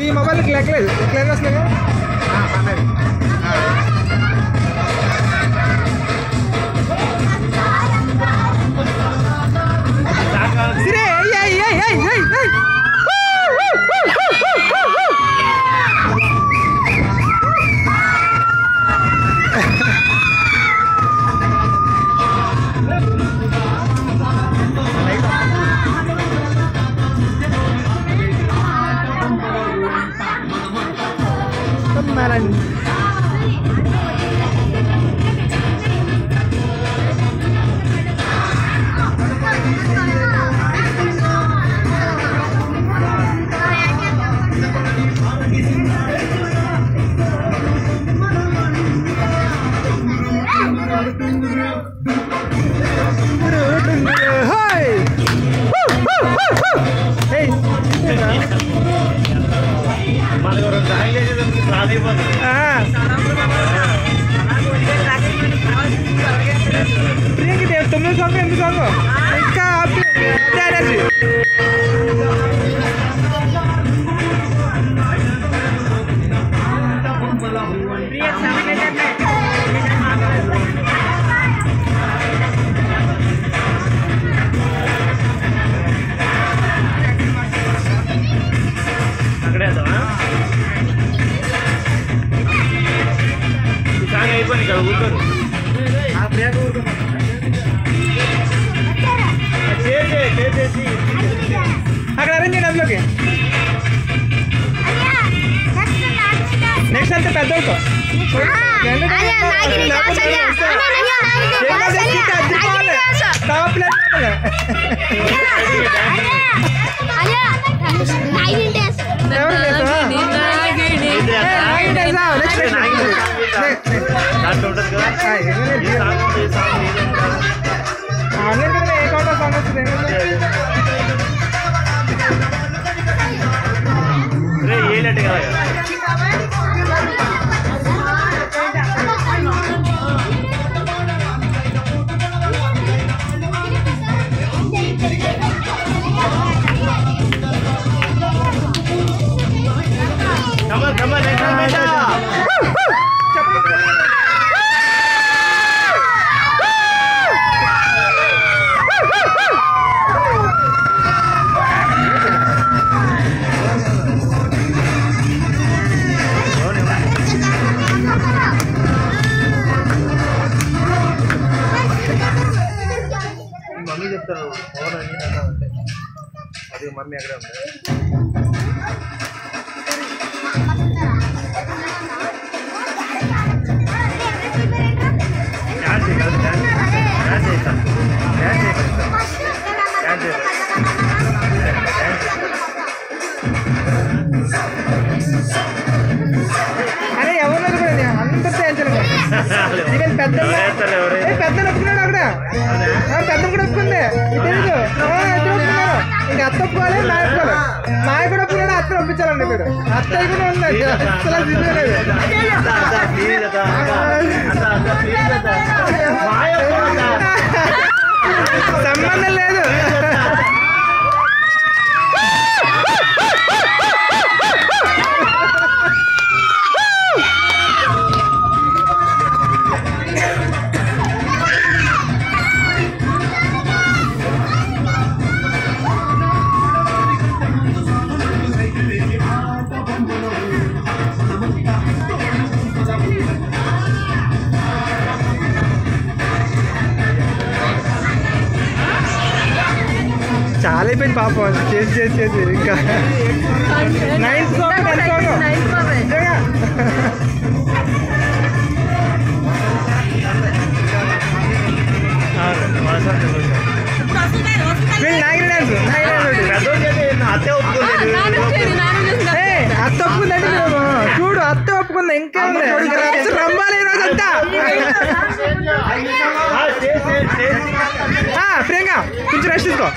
¿Y mamá le clavas, le clavas? Ah, panel. Aku lihat orang. అక్కడ arrange చేయండి అందులోకి next అంతే పెద్ద అవుతాం టాప్ దాంట్లో ఉంటుంది కదా. ఈ సాంగ్ ఈ సాంగ్ ఇది ఉంది కదా. ఆన్లైన్ కదా ఏ కౌంటర్ సాంగ్ వస్తుంది రే ఏలట్టు కదా. Kamal filmar minha grana. ಅತ್ತ చాలా అయిపోయింది పాపం చేసి చేసి చేసి. ఇంకా వీళ్ళు నాగిరి డాన్స్ అత్తే చూడు అత్త ఒప్పుకుంది ఇంకా రమ్మాలి ప్రియాంక కొంచెం రెస్ట్ తీసుకో.